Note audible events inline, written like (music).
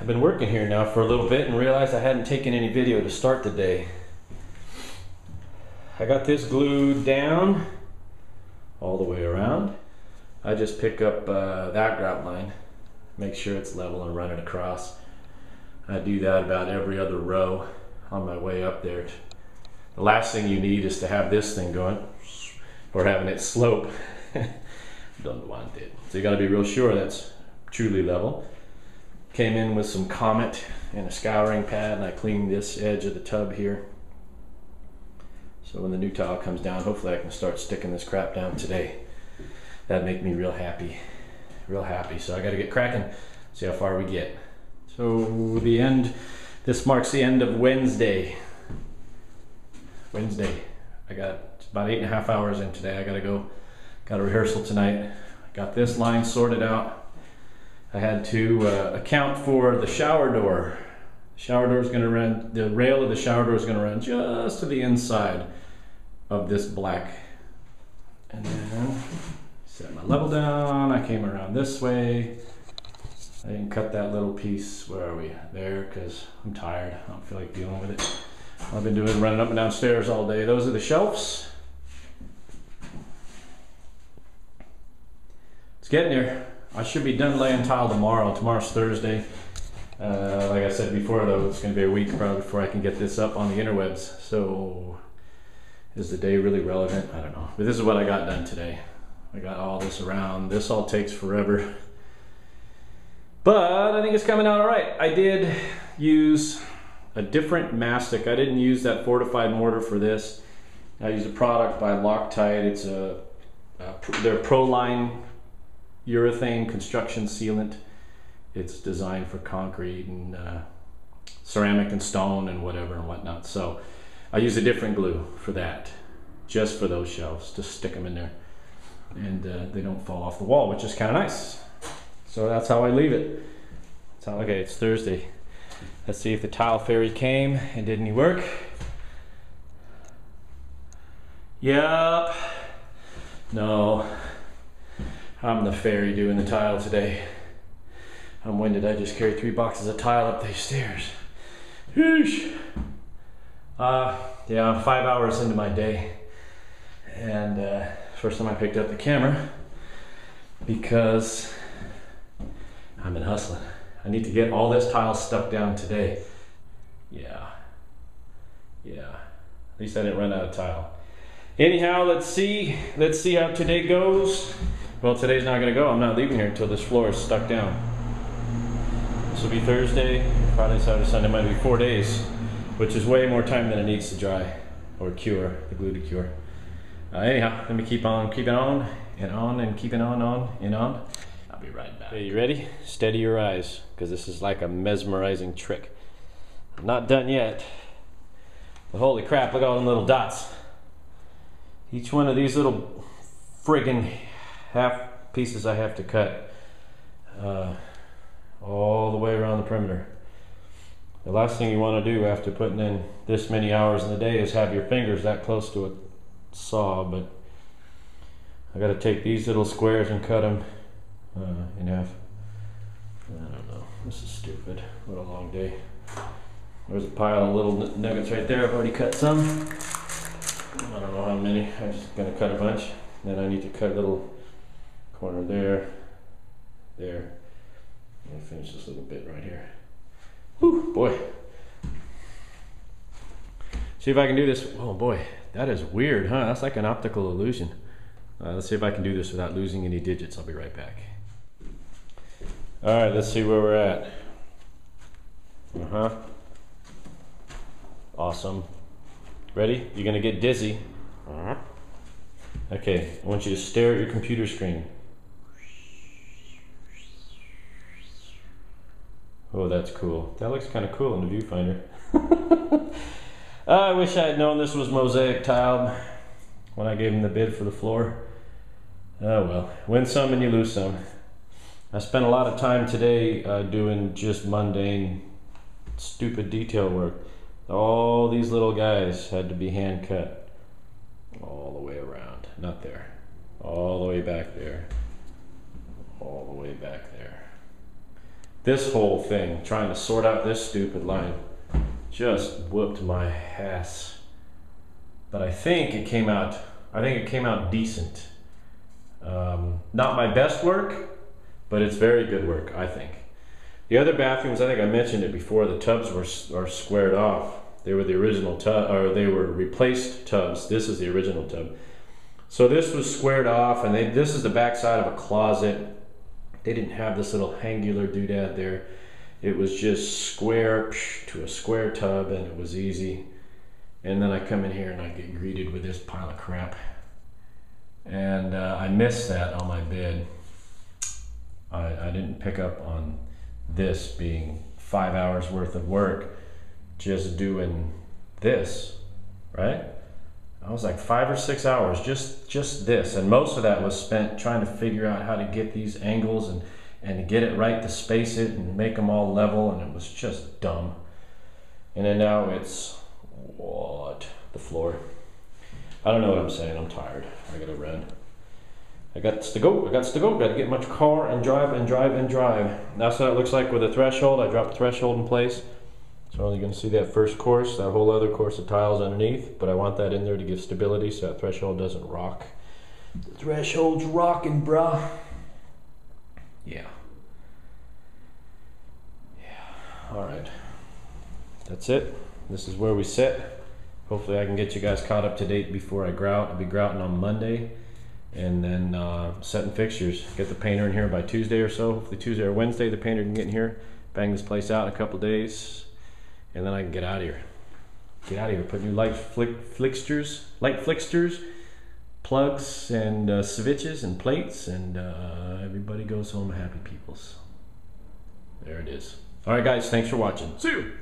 I've been working here now for a little bit and realized I hadn't taken any video to start the day. I got this glued down all the way around. I just pick up uh, that grout line, make sure it's level and run it across. I do that about every other row on my way up there. The last thing you need is to have this thing going or having it slope. (laughs) Don't want it. So you got to be real sure that's truly level. Came in with some Comet and a scouring pad and I cleaned this edge of the tub here. So when the new tile comes down, hopefully I can start sticking this crap down today. That'd make me real happy, real happy. So I got to get cracking, see how far we get. So the end, this marks the end of Wednesday. Wednesday. I got about eight and a half hours in today. I got to go, got a rehearsal tonight. Got this line sorted out I had to uh, account for the shower door. The shower door is going to run, the rail of the shower door is going to run just to the inside of this black. And then set my level down. I came around this way. I didn't cut that little piece. Where are we? There, because I'm tired. I don't feel like dealing with it. I've been doing running up and down stairs all day. Those are the shelves. It's getting there. I should be done laying tile tomorrow. Tomorrow's Thursday. Uh, like I said before, though, it's going to be a week probably before I can get this up on the interwebs. So, is the day really relevant? I don't know. But this is what I got done today. I got all this around. This all takes forever. But I think it's coming out all right. I did use a different mastic. I didn't use that fortified mortar for this. I used a product by Loctite. It's a, a their Proline urethane construction sealant. It's designed for concrete and uh, ceramic and stone and whatever and whatnot. So I use a different glue for that, just for those shelves, to stick them in there. And uh, they don't fall off the wall, which is kind of nice. So that's how I leave it. So, okay, it's Thursday. Let's see if the tile fairy came and did any work. Yep. No. I'm the fairy doing the tile today. I'm winded. I just carried three boxes of tile up these stairs. Whoosh. Uh, yeah, I'm five hours into my day. And uh, first time I picked up the camera because I've been hustling. I need to get all this tile stuck down today. Yeah. Yeah. At least I didn't run out of tile. Anyhow, let's see. Let's see how today goes. Well, today's not gonna go. I'm not leaving here until this floor is stuck down. This will be Thursday, Friday, Saturday, Sunday, might be four days, which is way more time than it needs to dry or cure, the glue to cure. Uh, anyhow, let me keep on keeping on and on and keeping on, on and on. I'll be right back. Okay, you ready? Steady your eyes, because this is like a mesmerizing trick. I'm not done yet. But holy crap, look at all them little dots. Each one of these little friggin' half pieces I have to cut uh, all the way around the perimeter. The last thing you want to do after putting in this many hours in the day is have your fingers that close to a saw, but I got to take these little squares and cut them uh, in half. I don't know. This is stupid. What a long day. There's a pile of little nuggets right there. I've already cut some. I don't know how many. I'm just going to cut a bunch. Then I need to cut little corner there, there. I'm finish this little bit right here. Whew, boy. See if I can do this. Oh boy, that is weird, huh? That's like an optical illusion. Uh, let's see if I can do this without losing any digits. I'll be right back. All right, let's see where we're at. Uh-huh. Awesome. Ready? You're gonna get dizzy. Uh-huh. Okay, I want you to stare at your computer screen. Oh, that's cool. That looks kind of cool in the viewfinder. (laughs) I wish I had known this was mosaic tile when I gave him the bid for the floor. Oh well, win some and you lose some. I spent a lot of time today uh, doing just mundane, stupid detail work. All these little guys had to be hand cut all the way around. Not there. All the way back there. All the way back there this whole thing, trying to sort out this stupid line, just whooped my ass. But I think it came out. I think it came out decent. Um, not my best work, but it's very good work. I think. The other bathrooms, I think I mentioned it before. The tubs were are squared off. They were the original tub, or they were replaced tubs. This is the original tub. So this was squared off, and they, this is the back side of a closet. They didn't have this little angular doodad there. It was just square to a square tub, and it was easy. And then I come in here and I get greeted with this pile of crap. And uh, I missed that on my bed. I, I didn't pick up on this being five hours worth of work just doing this, right? I was like five or six hours just just this, and most of that was spent trying to figure out how to get these angles and and to get it right to space it and make them all level, and it was just dumb. And then now it's what the floor. I don't know what I'm saying. I'm tired. I gotta run. I got to go. I got to go. Got to get my car and drive and drive and drive. That's what it looks like with a threshold. I dropped the threshold in place. So only going to see that first course, that whole other course of tiles underneath, but I want that in there to give stability so that threshold doesn't rock. The threshold's rocking, bruh. Yeah. Yeah. All right. That's it. This is where we sit. Hopefully I can get you guys caught up to date before I grout. I'll be grouting on Monday and then uh, setting fixtures. Get the painter in here by Tuesday or so. Hopefully Tuesday or Wednesday the painter can get in here, bang this place out in a couple days, and then I can get out of here. Get out of here. Put new light flick fixtures, light fixtures, plugs, and uh, switches and plates, and uh, everybody goes home happy peoples. There it is. All right, guys. Thanks for watching. See you.